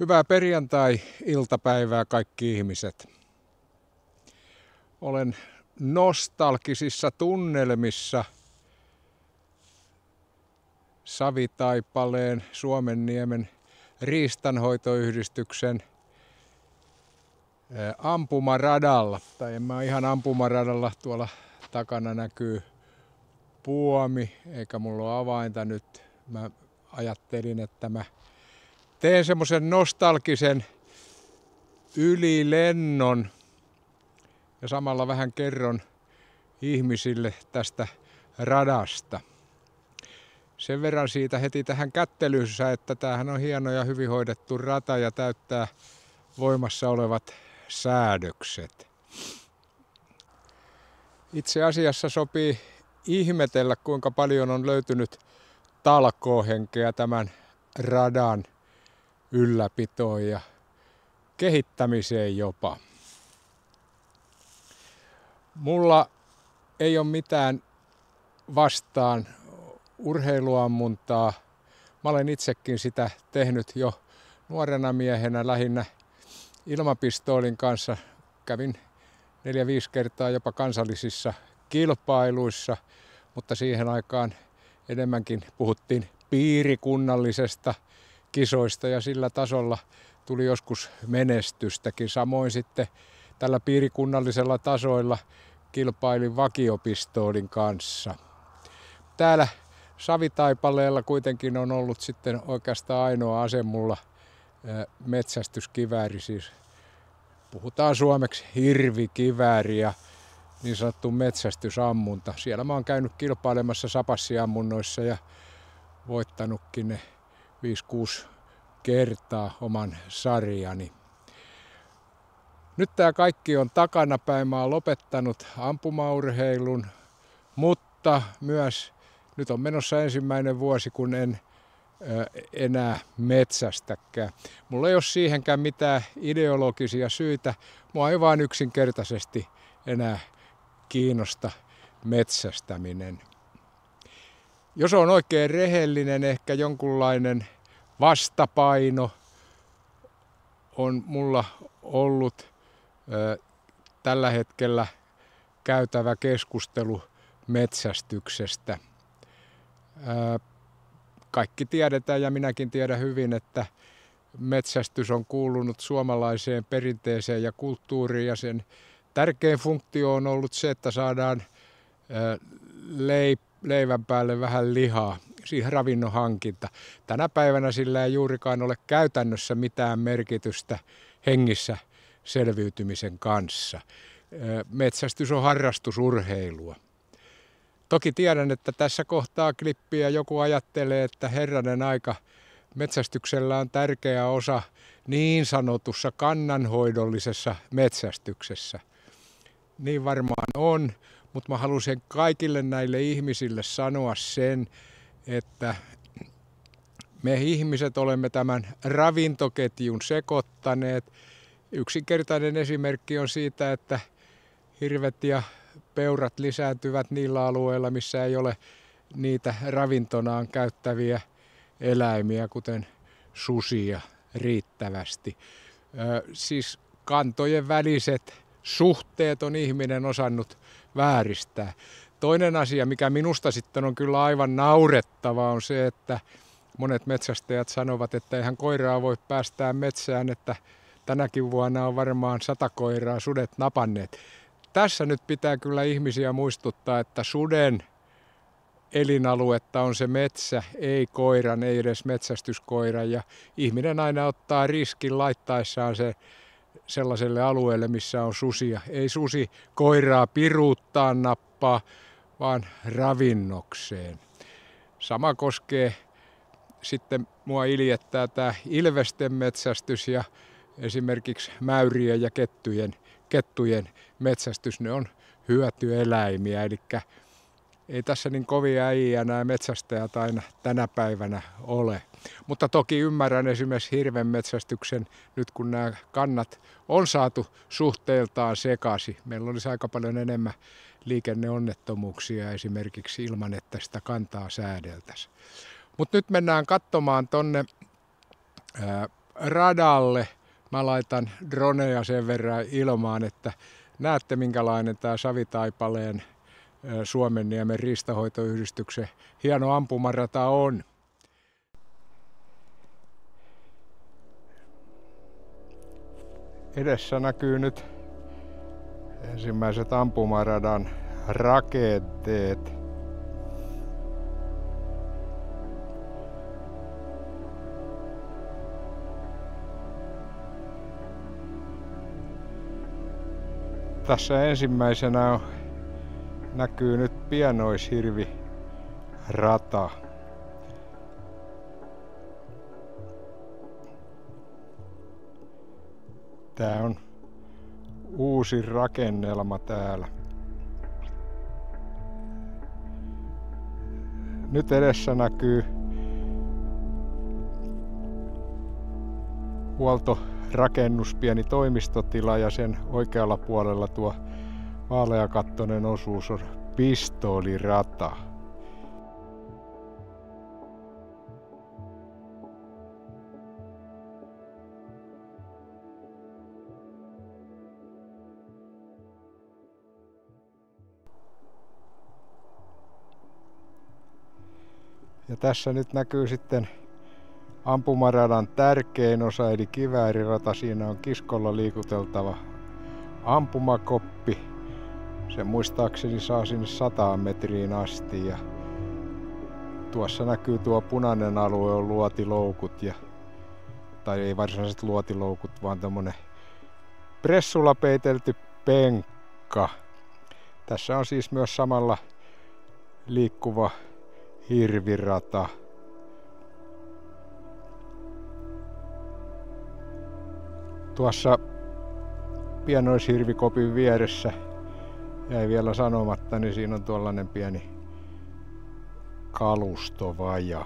Hyvää perjantai-iltapäivää kaikki ihmiset. Olen nostalgisissa tunnelmissa Savitaipaleen Suomenniemen riistanhoitoyhdistyksen ampumaradalla. Tai en mä ihan ampumaradalla, tuolla takana näkyy puomi, eikä mulla ole avainta nyt. Mä ajattelin, että mä teen semmoisen nostalgisen ylilennon ja samalla vähän kerron ihmisille tästä radasta. Sen verran siitä heti tähän kättelyssä, että tämähän on hieno ja hyvin hoidettu rata ja täyttää voimassa olevat säädökset. Itse asiassa sopii ihmetellä, kuinka paljon on löytynyt talkoohenkeä tämän radan ylläpitoon ja kehittämiseen jopa. Mulla ei ole mitään vastaan urheiluammuntaa. Mä olen itsekin sitä tehnyt jo nuorena miehenä lähinnä ilmapistoolin kanssa. Kävin neljä viisi kertaa jopa kansallisissa kilpailuissa, mutta siihen aikaan enemmänkin puhuttiin piirikunnallisesta kisoista ja sillä tasolla tuli joskus menestystäkin. Samoin sitten tällä piirikunnallisella tasoilla kilpailin vakiopistoolin kanssa. Täällä Savitaipaleella kuitenkin on ollut sitten oikeastaan ainoa ase mulla metsästyskivääri, siis puhutaan suomeksi hirvikivääri ja niin sanottu metsästysammunta. Siellä mä oon käynyt kilpailemassa sapassiammunnoissa ja voittanutkin ne 5-6 kertaa oman sarjani. Nyt tämä kaikki on takanapäin. Mä oon lopettanut ampumaurheilun, mutta myös nyt on menossa ensimmäinen vuosi, kun en enää metsästäkään. Mulla ei ole siihenkään mitään ideologisia syitä. Mua ei vaan yksinkertaisesti enää kiinnosta metsästäminen. Jos on oikein rehellinen, ehkä jonkunlainen vastapaino on mulla ollut tällä hetkellä käytävä keskustelu metsästyksestä. Kaikki tiedetään ja minäkin tiedän hyvin, että metsästys on kuulunut suomalaiseen perinteeseen ja kulttuuriin ja sen tärkein funktio on ollut se, että saadaan leivän päälle vähän lihaa, siihen ravinnon hankinta. Tänä päivänä sillä ei juurikaan ole käytännössä mitään merkitystä hengissä selviytymisen kanssa. Metsästys on harrastusurheilua. Toki tiedän, että tässä kohtaa klippiä joku ajattelee, että herranen aika metsästyksellä on tärkeä osa niin sanotussa kannanhoidollisessa metsästyksessä – niin varmaan on, mutta mä halusin kaikille näille ihmisille sanoa sen, että me ihmiset olemme tämän ravintoketjun sekoittaneet. Yksinkertainen esimerkki on siitä, että hirvet ja peurat lisääntyvät niillä alueilla, missä ei ole niitä ravintonaan käyttäviä eläimiä, kuten susia riittävästi. Ö, siis kantojen väliset suhteet on ihminen osannut vääristää. Toinen asia, mikä minusta sitten on kyllä aivan naurettava, on se, että monet metsästäjät sanovat, että eihän koiraa voi päästää metsään, että tänäkin vuonna on varmaan sata koiraa sudet napanneet. Tässä nyt pitää kyllä ihmisiä muistuttaa, että suden elinaluetta on se metsä, ei koiran, ei edes metsästyskoiran. Ja ihminen aina ottaa riskin laittaessaan se sellaiselle alueelle, missä on susia. Ei susi koiraa piruuttaa nappaa, vaan ravinnokseen. Sama koskee sitten mua iljettää tämä ilvesten metsästys ja esimerkiksi mäyrien ja kettujen, kettujen metsästys. Ne on hyötyeläimiä, eli ei tässä niin kovia äijä nämä metsästäjät aina tänä päivänä ole. Mutta toki ymmärrän esimerkiksi hirven metsästyksen nyt kun nämä kannat on saatu suhteeltaan sekasi. Meillä olisi aika paljon enemmän liikenneonnettomuuksia esimerkiksi ilman, että sitä kantaa säädeltäisiin. Mutta nyt mennään katsomaan tonne radalle. Mä laitan droneja sen verran ilmaan, että näette minkälainen tämä Savitaipaleen Suomenniemen riistahoitoyhdistyksen hieno ampumarata on. Edessä näkyy nyt ensimmäiset ampumaradan rakenteet. Tässä ensimmäisenä on, näkyy nyt pienoishirvi rata. Tää on uusi rakennelma täällä. Nyt edessä näkyy huoltorakennus, pieni toimistotila ja sen oikealla puolella tuo vaaleakattoinen osuus on pistoolirata. Ja tässä nyt näkyy sitten ampumaradan tärkein osa eli kiväärirata. Siinä on kiskolla liikuteltava ampumakoppi. Se muistaakseni saa sinne 100 metriin asti ja tuossa näkyy tuo punainen alue on luotiloukut ja tai ei varsinaiset luotiloukut, vaan tämmönen pressulla peitelty penkka. Tässä on siis myös samalla liikkuva hirvirata. Tuossa pienoishirvikopin vieressä jäi vielä sanomatta, niin siinä on tuollainen pieni kalustovaja.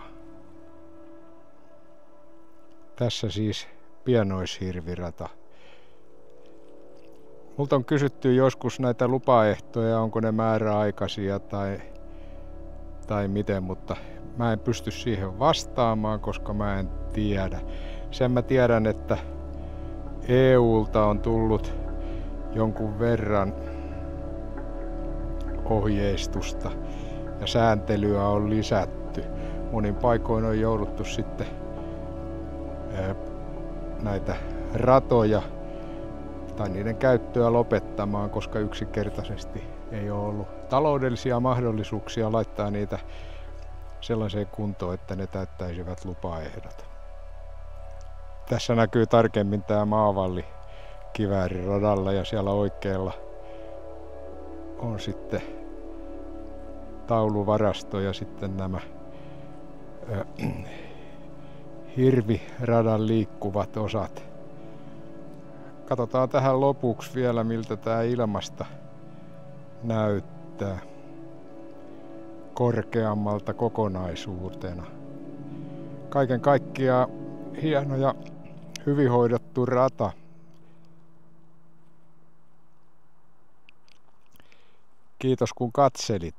Tässä siis pienoishirvirata. Multa on kysytty joskus näitä lupaehtoja, onko ne määräaikaisia tai tai miten, mutta mä en pysty siihen vastaamaan, koska mä en tiedä. Sen mä tiedän, että EUlta on tullut jonkun verran ohjeistusta ja sääntelyä on lisätty. Monin paikoin on jouduttu sitten näitä ratoja tai niiden käyttöä lopettamaan, koska yksinkertaisesti ei ole ollut taloudellisia mahdollisuuksia laittaa niitä sellaiseen kuntoon, että ne täyttäisivät lupaehdot. Tässä näkyy tarkemmin tämä maavalli kivääriradalla ja siellä oikealla on sitten tauluvarasto ja sitten nämä ö, hirviradan liikkuvat osat. Katsotaan tähän lopuksi vielä miltä tämä ilmasta näyttää korkeammalta kokonaisuutena. Kaiken kaikkiaan hieno ja hyvin hoidettu rata. Kiitos kun katselit.